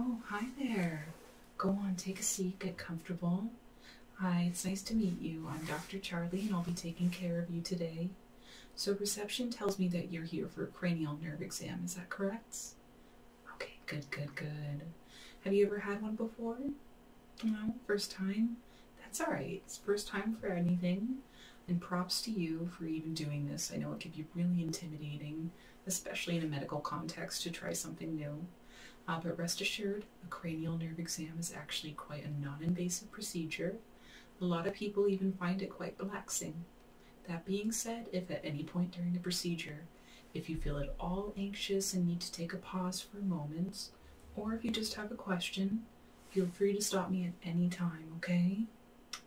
Oh, hi there. Go on, take a seat, get comfortable. Hi, it's nice to meet you. I'm Dr. Charley and I'll be taking care of you today. So, reception tells me that you're here for a cranial nerve exam, is that correct? Okay, good, good, good. Have you ever had one before? No, first time? That's alright. It's first time for anything. And props to you for even doing this. I know it can be really intimidating, especially in a medical context, to try something new. Uh, but rest assured, a cranial nerve exam is actually quite a non invasive procedure. A lot of people even find it quite relaxing. That being said, if at any point during the procedure, if you feel at all anxious and need to take a pause for a moment, or if you just have a question, feel free to stop me at any time, okay?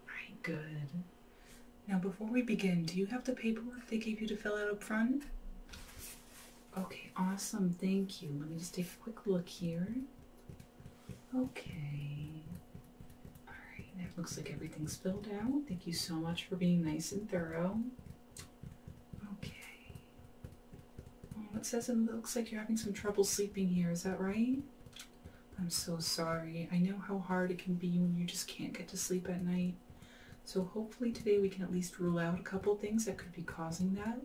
Alright, good. Now, before we begin, do you have the paperwork they gave you to fill out up front? Okay, awesome. Thank you. Let me just take a quick look here. Okay. Alright, that looks like everything's filled out. Thank you so much for being nice and thorough. Okay. Oh, it says it looks like you're having some trouble sleeping here. Is that right? I'm so sorry. I know how hard it can be when you just can't get to sleep at night. So hopefully today we can at least rule out a couple things that could be causing that.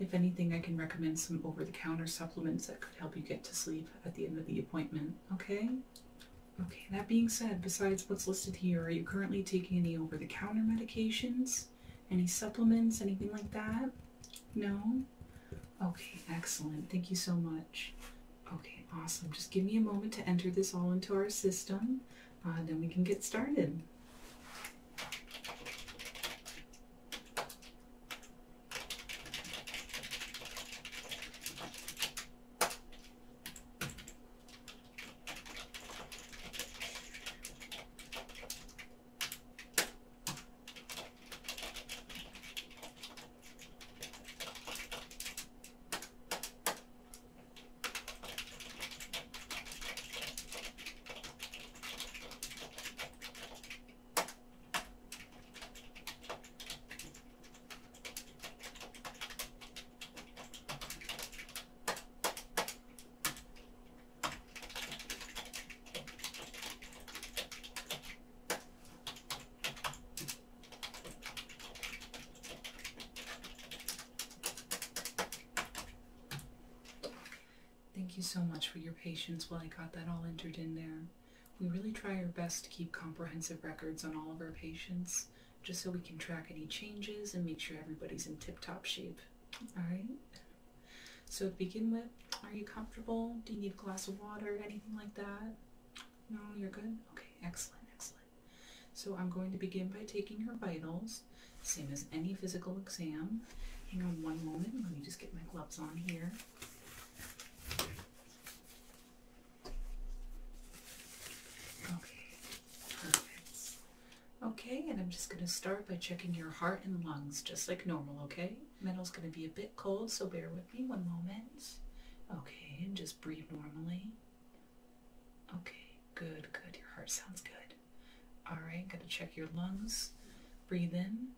If anything, I can recommend some over-the-counter supplements that could help you get to sleep at the end of the appointment, okay? Okay, that being said, besides what's listed here, are you currently taking any over-the-counter medications? Any supplements, anything like that? No? Okay, excellent. Thank you so much. Okay, awesome. Just give me a moment to enter this all into our system, uh, then we can get started. Thank you so much for your patience while I got that all entered in there. We really try our best to keep comprehensive records on all of our patients, just so we can track any changes and make sure everybody's in tip-top shape. Alright? So to begin with, are you comfortable? Do you need a glass of water, anything like that? No, you're good? Okay, excellent, excellent. So I'm going to begin by taking your vitals, same as any physical exam. Hang on one moment, let me just get my gloves on here. Okay, perfect. Okay, and I'm just going to start by checking your heart and lungs, just like normal, okay? Metal's going to be a bit cold, so bear with me one moment. Okay, and just breathe normally. Okay, good, good. Your heart sounds good. All right, going to check your lungs. Breathe in.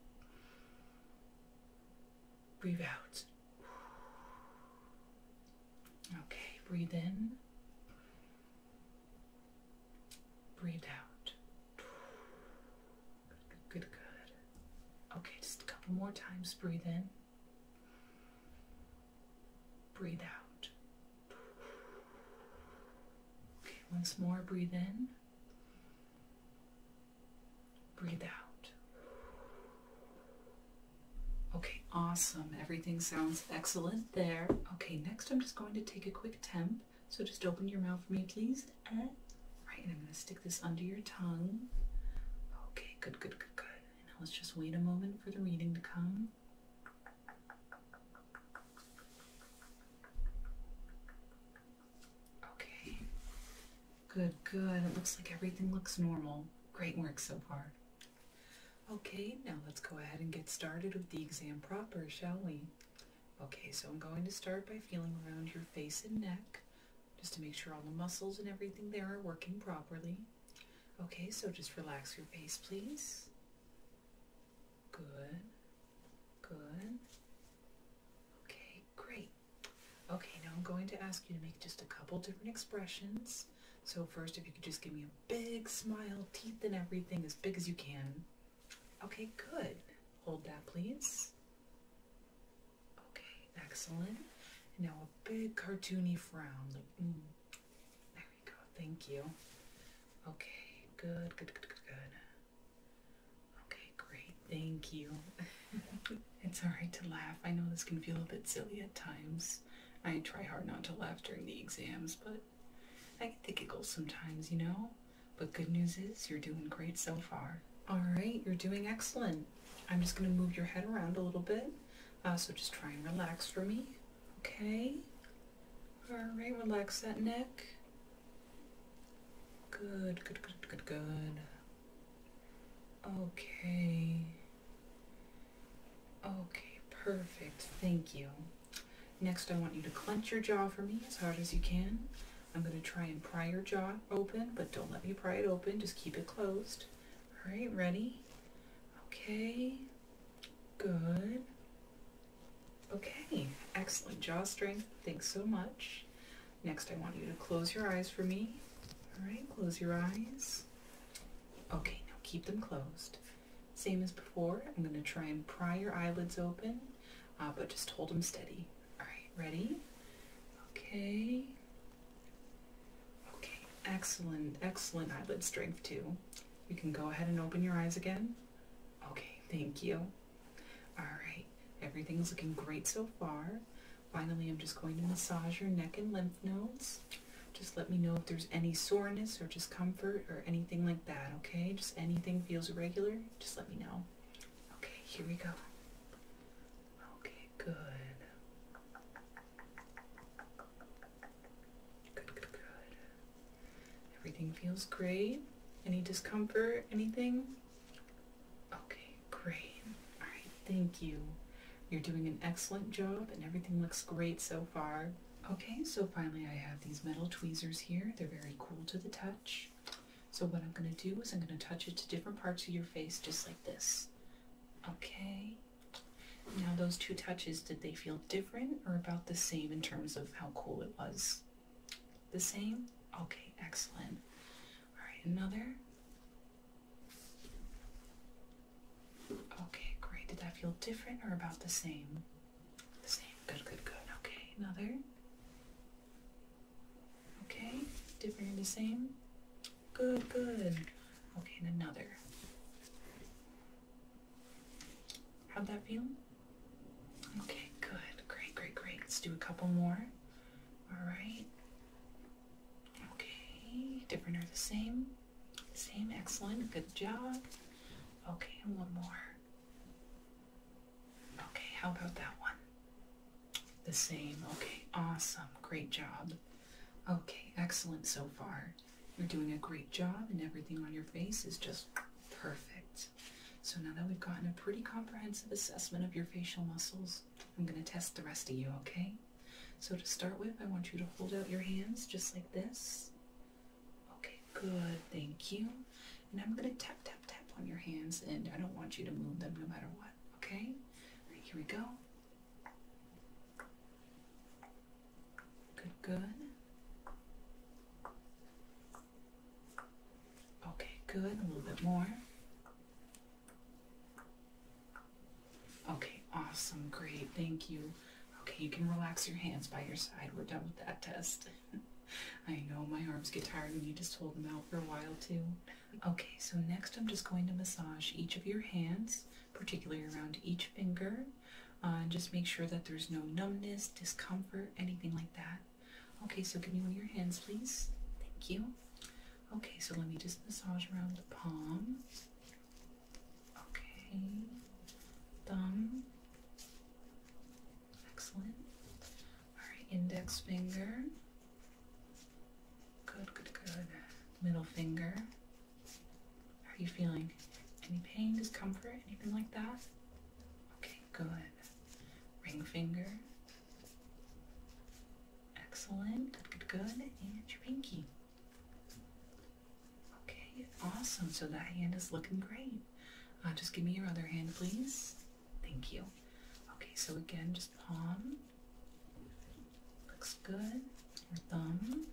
Breathe out. Okay, breathe in. Breathe out. Good, good, good. Okay, just a couple more times. Breathe in. Breathe out. Okay, once more. Breathe in. Breathe out. Okay, awesome. Everything sounds excellent there. Okay, next I'm just going to take a quick temp. So just open your mouth for me, please. Right, and I'm going to stick this under your tongue. Okay, good, good, good, good. Let's just wait a moment for the reading to come. Okay, good, good. It looks like everything looks normal. Great work so far. Okay, now let's go ahead and get started with the exam proper, shall we? Okay, so I'm going to start by feeling around your face and neck, just to make sure all the muscles and everything there are working properly. Okay, so just relax your face, please. Good, good. Okay, great. Okay, now I'm going to ask you to make just a couple different expressions. So first, if you could just give me a big smile, teeth and everything, as big as you can. Okay, good. Hold that, please. Okay, excellent. Now a big cartoony frown, like, mm. There we go. Thank you. Okay, good, good, good, good, good. Thank you. it's alright to laugh. I know this can feel a bit silly at times. I try hard not to laugh during the exams, but I get the giggles sometimes, you know? But good news is you're doing great so far. Alright, you're doing excellent. I'm just going to move your head around a little bit. Uh, so just try and relax for me. Okay. Alright, relax that neck. Good, good, good, good, good. Okay. Okay, perfect. Thank you. Next, I want you to clench your jaw for me as hard as you can. I'm going to try and pry your jaw open, but don't let me pry it open. Just keep it closed. All right, ready? Okay. Good. Okay, excellent jaw strength. Thanks so much. Next, I want you to close your eyes for me. All right, close your eyes. Okay, now keep them closed. Same as before, I'm going to try and pry your eyelids open, uh, but just hold them steady. All right, ready? Okay. Okay, excellent, excellent eyelid strength too. You can go ahead and open your eyes again. Okay, thank you. All right, everything's looking great so far. Finally, I'm just going to massage your neck and lymph nodes. Just let me know if there's any soreness or discomfort or anything like that, okay? Just anything feels irregular, just let me know. Okay, here we go. Okay, good. Good, good, good. Everything feels great. Any discomfort? Anything? Okay, great. All right, thank you. You're doing an excellent job and everything looks great so far. Okay, so finally I have these metal tweezers here. They're very cool to the touch. So what I'm going to do is I'm going to touch it to different parts of your face just like this. Okay. Now those two touches, did they feel different or about the same in terms of how cool it was? The same? Okay, excellent. Alright, another. Okay, great. Did that feel different or about the same? The same. Good, good, good. Okay, another. Okay, different or the same? Good, good. Okay, and another. How'd that feel? Okay, good. Great, great, great. Let's do a couple more. All right. Okay, different or the same? Same, excellent. Good job. Okay, and one more. Okay, how about that one? The same. Okay, awesome. Great job. Okay, excellent so far. You're doing a great job, and everything on your face is just perfect. So now that we've gotten a pretty comprehensive assessment of your facial muscles, I'm going to test the rest of you, okay? So to start with, I want you to hold out your hands just like this. Okay, good, thank you. And I'm going to tap, tap, tap on your hands, and I don't want you to move them no matter what, okay? All right, here we go. Good, good. Okay, good. A little bit more. Okay, awesome. Great. Thank you. Okay, you can relax your hands by your side. We're done with that test. I know my arms get tired when you just hold them out for a while too. Okay, so next I'm just going to massage each of your hands, particularly around each finger, uh, just make sure that there's no numbness, discomfort, anything like that. Okay, so give me one of your hands, please. Thank you. Okay, so let me just massage around the palm. Okay, thumb. Excellent. All right, index finger. Good, good, good. Middle finger. How are you feeling? Any pain, discomfort, anything like that? Okay, good. Ring finger. Excellent. Good, good, good. And your pinky. Awesome. So that hand is looking great. Uh, just give me your other hand, please. Thank you. Okay, so again, just palm. looks good. Your thumb.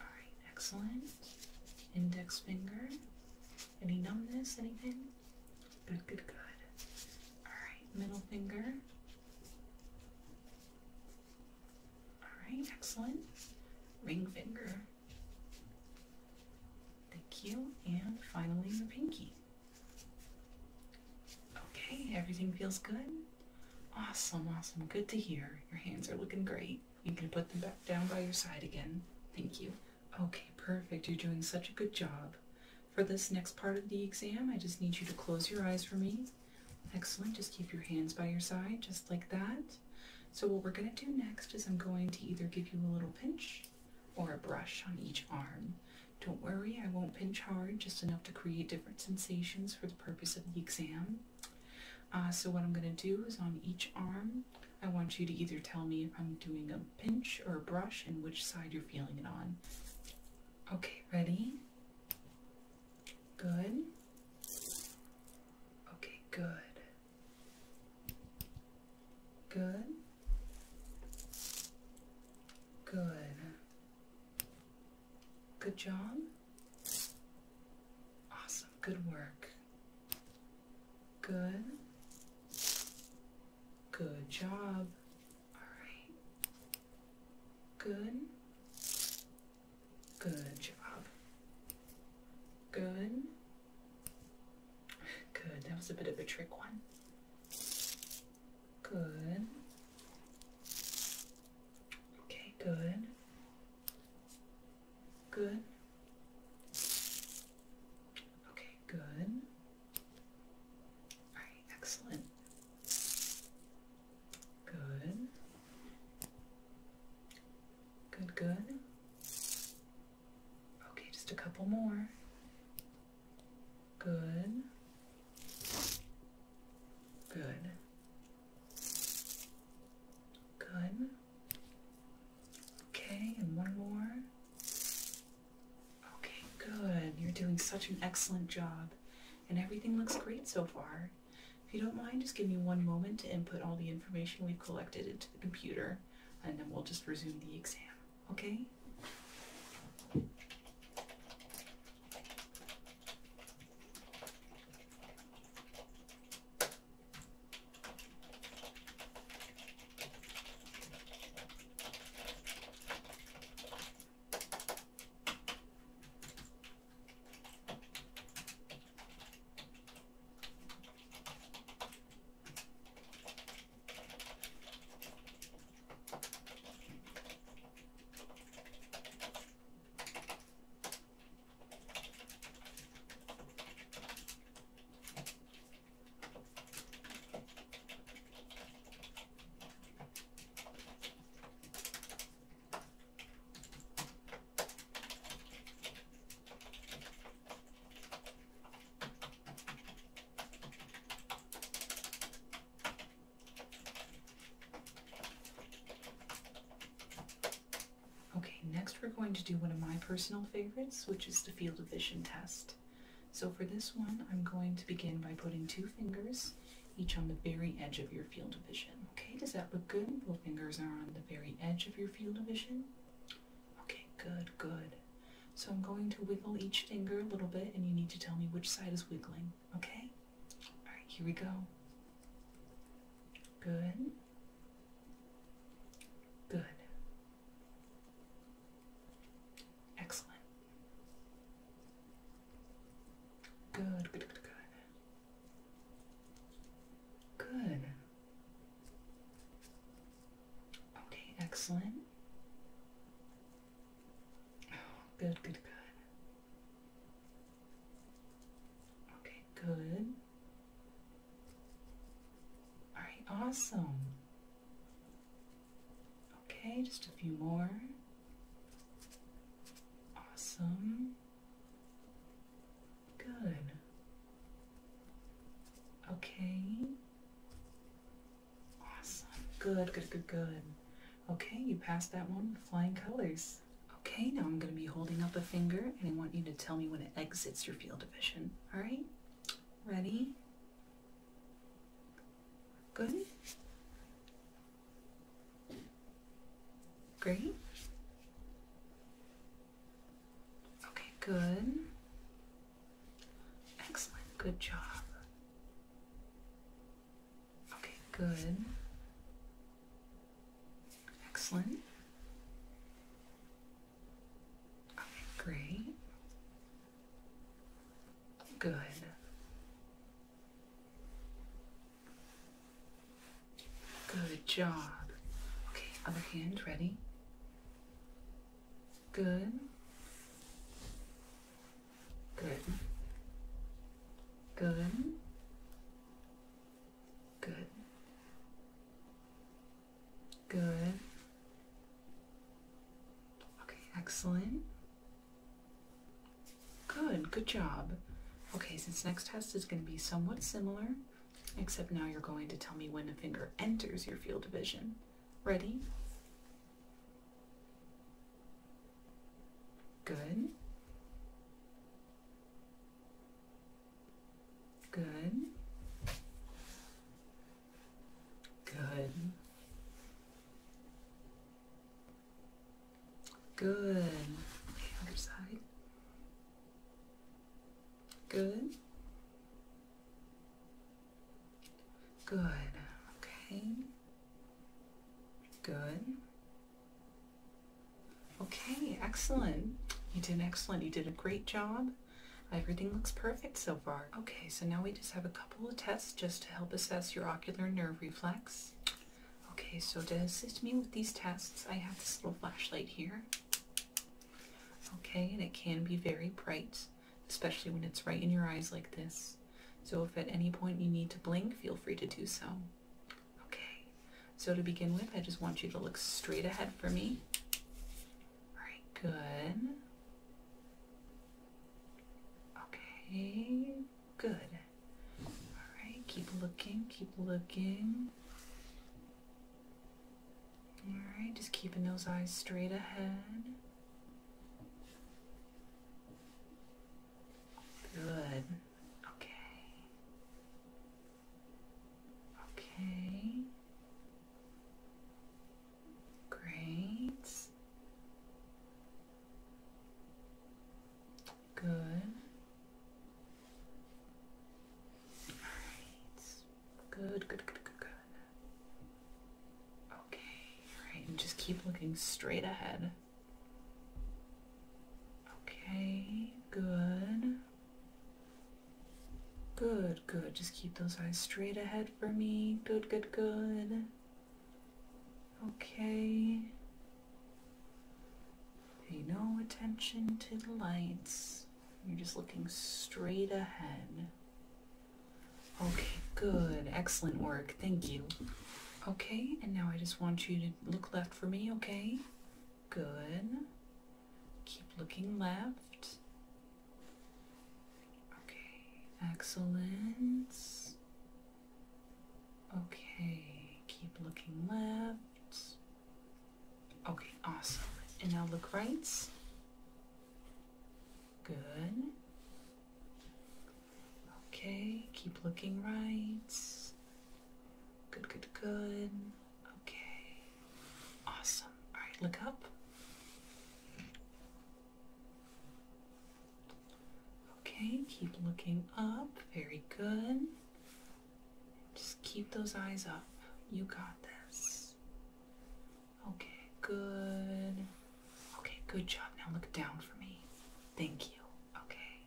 Alright, excellent. Index finger. Any numbness? Anything? Good, good, good. Alright, middle finger. Alright, excellent. Ring finger. And finally, the pinky. Okay, everything feels good? Awesome, awesome. Good to hear. Your hands are looking great. You can put them back down by your side again. Thank you. Okay, perfect. You're doing such a good job. For this next part of the exam, I just need you to close your eyes for me. Excellent. Just keep your hands by your side, just like that. So what we're going to do next is I'm going to either give you a little pinch or a brush on each arm. Don't worry, I won't pinch hard, just enough to create different sensations for the purpose of the exam. Uh, so what I'm going to do is on each arm, I want you to either tell me if I'm doing a pinch or a brush and which side you're feeling it on. Okay, ready? Good. Okay, good. Good. Good. Good job. Awesome. Good work. Good. Good job. All right. Good. Good job. Good. Good. That was a bit of a trick one. Good. Okay, good. Good. Okay, good. Alright, excellent. Good. Good, good. Okay, just a couple more. Good. Good. Good. Okay, and one more. Okay, good. You're doing an excellent job, and everything looks great so far. If you don't mind, just give me one moment to input all the information we've collected into the computer, and then we'll just resume the exam, okay? Okay, next we're going to do one of my personal favorites, which is the field of vision test. So for this one, I'm going to begin by putting two fingers each on the very edge of your field of vision. Okay, does that look good? Both fingers are on the very edge of your field of vision. Okay, good, good. So I'm going to wiggle each finger a little bit and you need to tell me which side is wiggling, okay? Alright, here we go. Good. Excellent. Good, good, good, good. Good. Okay, excellent. Good, good, good. Okay, good. All right, awesome. Okay, just a few more. Awesome. Good. Okay. Awesome. Good, good, good, good. Okay, you passed that one flying colors. Okay, now I'm going to be holding up a finger and I want you to tell me when it exits your field of vision. All right? Ready? Good. great. Okay, good. Excellent, good job. Okay, good. Excellent. Okay, great. Good. Good job. Okay, other hand, ready? Good. Good. Good. Good. Good. Okay, excellent. Good, good job. Since next test is going to be somewhat similar, except now you're going to tell me when a finger enters your field of vision. Ready? Good. Good. Good. Good. Okay, other side. Good. Good. Okay. Good. Okay, excellent. You did excellent. You did a great job. Everything looks perfect so far. Okay, so now we just have a couple of tests just to help assess your ocular nerve reflex. Okay, so to assist me with these tests, I have this little flashlight here. Okay, and it can be very bright, especially when it's right in your eyes like this. So if at any point you need to blink, feel free to do so. Okay, so to begin with, I just want you to look straight ahead for me. All right, good. Okay, good. All right, keep looking, keep looking. All right, just keeping those eyes straight ahead. Good. Okay. Okay. Great. Good. Alright. Good, good, good, good, good. Okay, alright, and just keep looking straight ahead. Okay, good. Good, good. Just keep those eyes straight ahead for me. Good, good, good. Okay. Pay no attention to the lights. You're just looking straight ahead. Okay, good. Excellent work. Thank you. Okay, and now I just want you to look left for me, okay? Good. Keep looking left. Okay, excellent. Okay, keep looking left. Okay, awesome. And now look right. Good. Okay, keep looking right. Good, good, good. Okay. Awesome. All right, look up. Okay, keep looking up. Very good. Just keep those eyes up. You got this. Okay, good. Okay, good job. Now look down for me. Thank you. Okay.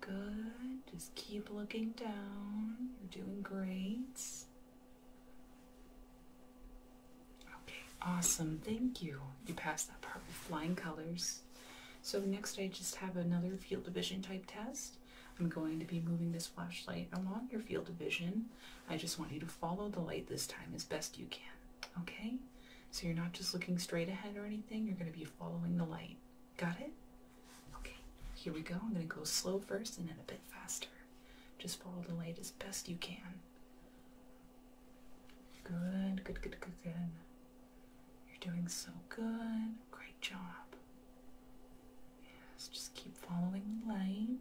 Good. Just keep looking down. You're doing great. Okay, awesome. Thank you. You passed that part with flying colors. So next I just have another field of vision type test. I'm going to be moving this flashlight along your field of vision. I just want you to follow the light this time as best you can. Okay? So you're not just looking straight ahead or anything, you're going to be following the light. Got it? Okay, here we go. I'm going to go slow first and then a bit faster. Just follow the light as best you can. Good, good, good, good, good. Doing so good. Great job. Yes, just keep following the light.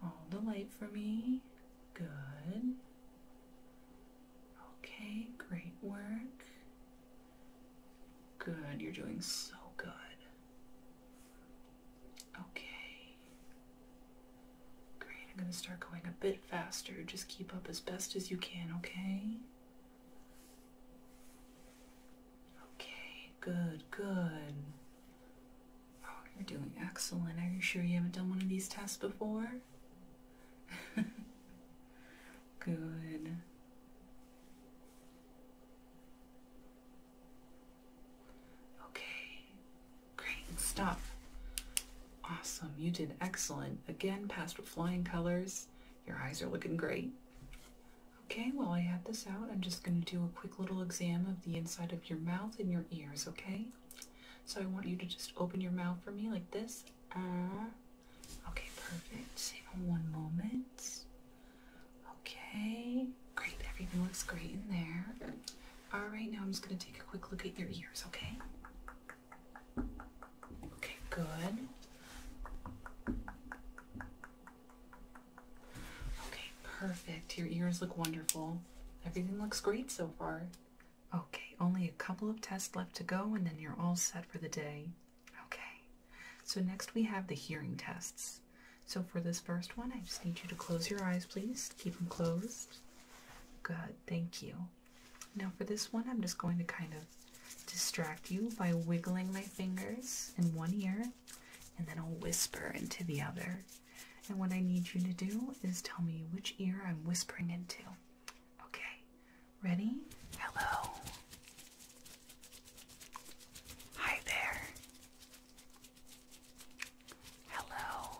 Follow the light for me. Good. Okay, great work. Good, you're doing so good. Okay. Great, I'm going to start going a bit faster. Just keep up as best as you can, okay? Okay, good, good. Oh, you're doing excellent. Are you sure you haven't done one of these tests before? good. Okay, great. Stop. Awesome. You did excellent. Again, passed with flying colors. Your eyes are looking great. Okay, while I have this out, I'm just going to do a quick little exam of the inside of your mouth and your ears, okay? So I want you to just open your mouth for me like this. Uh, okay, perfect. On one moment. Okay, great. Everything looks great in there. All right, now I'm just going to take a quick look at your ears, okay? Okay, good. Okay, perfect. Your ears look wonderful. Everything looks great so far. Okay, only a couple of tests left to go and then you're all set for the day. Okay, so next we have the hearing tests. So for this first one, I just need you to close your eyes, please. Keep them closed. Good, thank you. Now for this one, I'm just going to kind of distract you by wiggling my fingers in one ear and then I'll whisper into the other. And what I need you to do is tell me which ear I'm whispering into. Okay, ready? Hello. Hi there. Hello.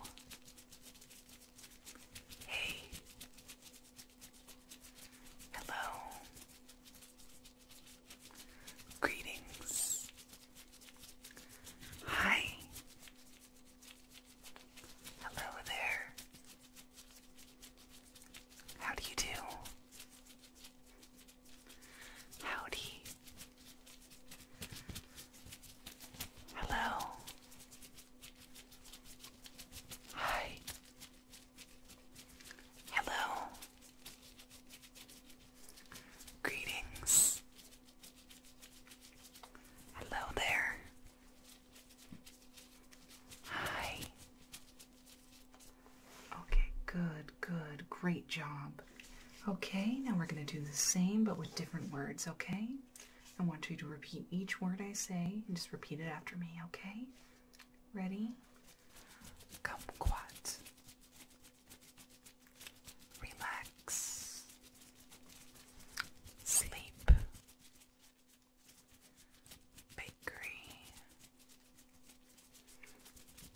Hey. Hello. Greetings. Hi. Hello there. How do you do? Howdy. Hello. Hi. Hello. Greetings. Hello there. Hi. Okay, good, good. Great job. Okay, now we're going to do the same but with different words, okay? I want you to repeat each word I say and just repeat it after me, okay? Ready? Kumquat. Relax. Sleep. Bakery.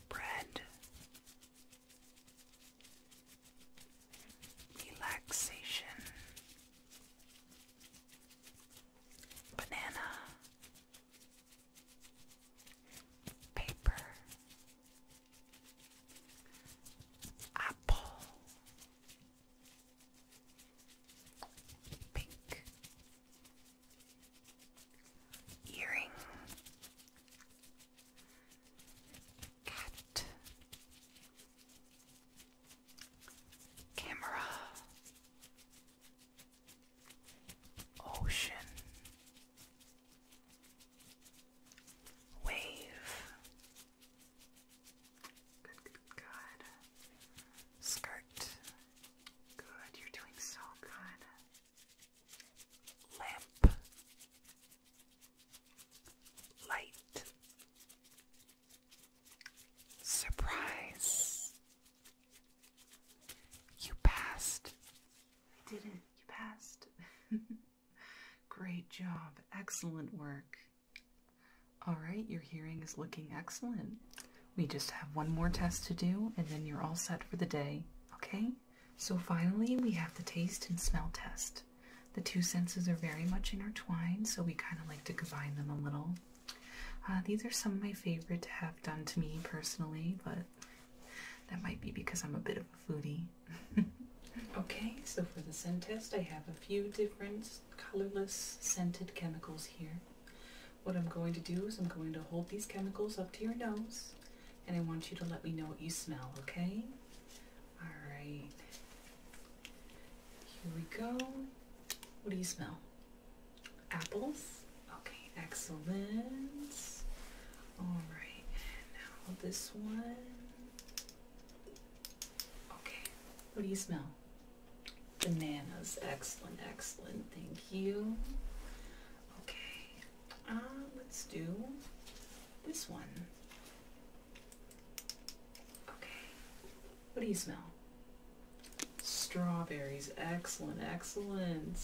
Bread. Relaxation. Banana. Paper. Apple. Pink. Earring. Cat. Camera. Ocean. Wave. Good, good, good. Skirt. Good, you're doing so good. Lamp. Light. Surprise. You passed. I did it. You passed. Great job. Excellent work. All right, your hearing is looking excellent. We just have one more test to do and then you're all set for the day, okay? So finally, we have the taste and smell test. The two senses are very much intertwined, so we kind of like to combine them a little. Uh, these are some of my favorite to have done to me personally, but that might be because I'm a bit of a foodie. okay, so for the scent test, I have a few different colorless scented chemicals here. What I'm going to do is I'm going to hold these chemicals up to your nose, and I want you to let me know what you smell, okay? Alright. Here we go. What do you smell? Apples? Okay, excellent. Alright, now this one. Okay, what do you smell? Bananas. Excellent, excellent. Thank you. Okay, uh, let's do this one. Okay, what do you smell? Strawberries. Excellent, excellent.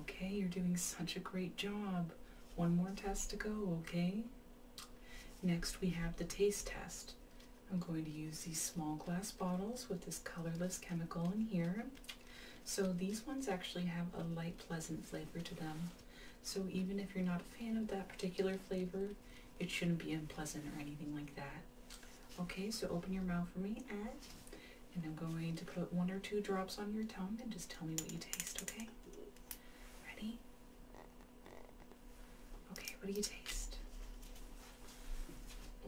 Okay, you're doing such a great job. One more test to go, okay? Next, we have the taste test. I'm going to use these small glass bottles with this colorless chemical in here. So these ones actually have a light, pleasant flavor to them. So even if you're not a fan of that particular flavor, it shouldn't be unpleasant or anything like that. Okay, so open your mouth for me, and, and I'm going to put one or two drops on your tongue and just tell me what you taste, okay? Ready? Okay, what do you taste?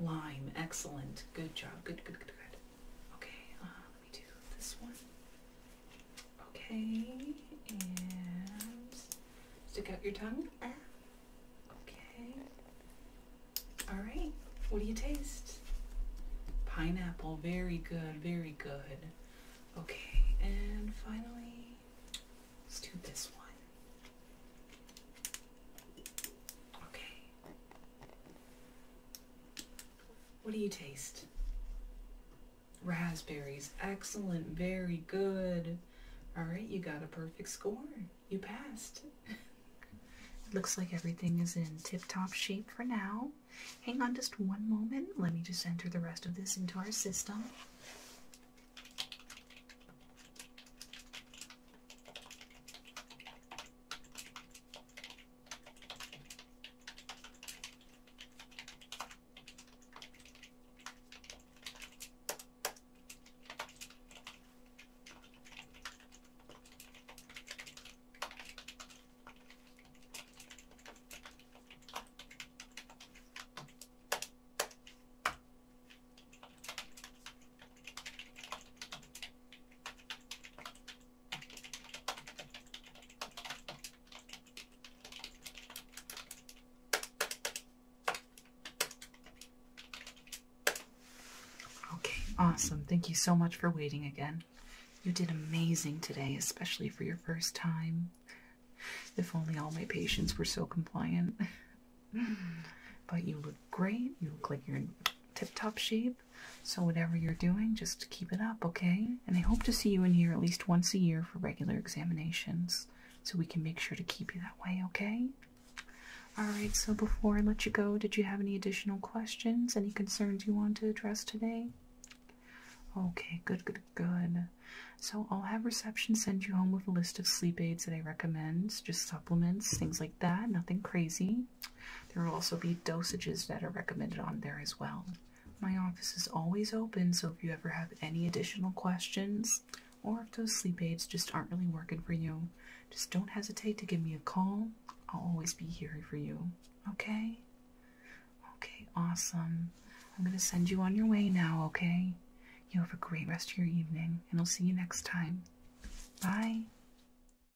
Lime, excellent. Good job. Good, good, good, good. Okay, uh, let me do this one. Okay, and stick out your tongue. Okay. All right, what do you taste? Pineapple, very good, very good. Okay, and finally, let's do this one. Okay. What do you taste? Raspberries. Excellent. Very good. All right, you got a perfect score. You passed. Looks like everything is in tip-top shape for now. Hang on just one moment. Let me just enter the rest of this into our system. Okay, awesome. Thank you so much for waiting again. You did amazing today, especially for your first time. If only all my patients were so compliant. but you look great. You look like you're in tip top shape. So, whatever you're doing, just keep it up, okay? And I hope to see you in here at least once a year for regular examinations so we can make sure to keep you that way, okay? Alright, so before I let you go, did you have any additional questions? Any concerns you want to address today? Okay, good, good, good. So I'll have reception send you home with a list of sleep aids that I recommend, just supplements, things like that, nothing crazy. There will also be dosages that are recommended on there as well. My office is always open, so if you ever have any additional questions, or if those sleep aids just aren't really working for you, just don't hesitate to give me a call. I'll always be here for you. Okay? Okay, awesome. I'm going to send you on your way now, okay? You have a great rest of your evening, and I'll see you next time. Bye.